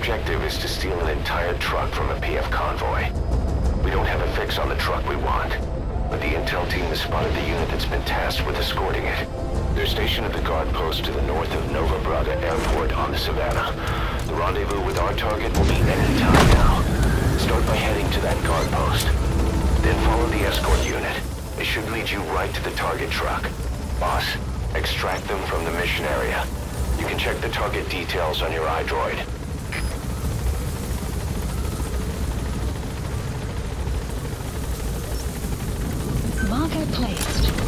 objective is to steal an entire truck from a PF convoy. We don't have a fix on the truck we want, but the intel team has spotted the unit that's been tasked with escorting it. They're stationed at the guard post to the north of Nova Braga Airport on the Savannah. The rendezvous with our target will be any time now. Start by heading to that guard post. Then follow the escort unit. It should lead you right to the target truck. Boss, extract them from the mission area. You can check the target details on your iDroid. Tracker placed.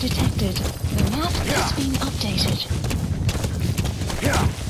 detected. The map has been updated. Yeah.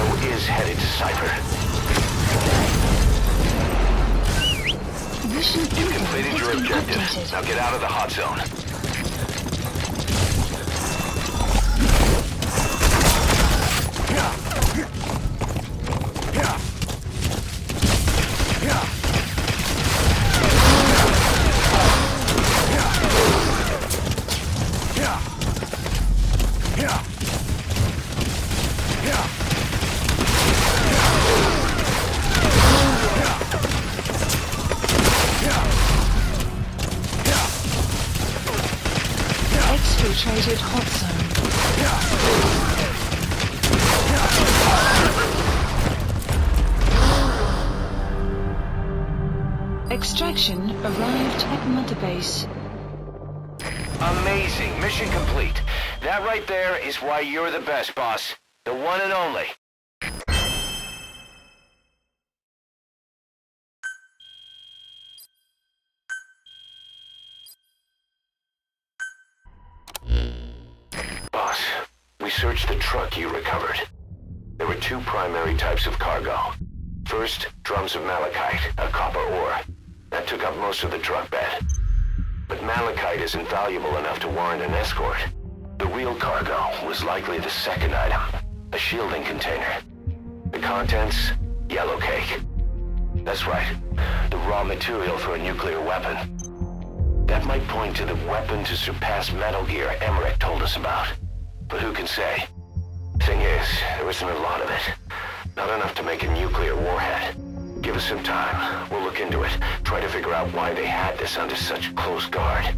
Cargo is headed to Cipher. Mission You've completed your objective. Now get out of the hot zone. Exfiltrated hot zone. Extraction arrived at Mother Base. Amazing. Mission complete. That right there is why you're the best, boss. The one and only. We searched the truck you recovered. There were two primary types of cargo. First, drums of malachite, a copper ore. That took up most of the truck bed. But malachite isn't valuable enough to warrant an escort. The real cargo was likely the second item, a shielding container. The contents, yellow cake. That's right, the raw material for a nuclear weapon. That might point to the weapon to surpass Metal Gear Emmerich told us about. But who can say? Thing is, there isn't a lot of it. Not enough to make a nuclear warhead. Give us some time. We'll look into it. Try to figure out why they had this under such close guard.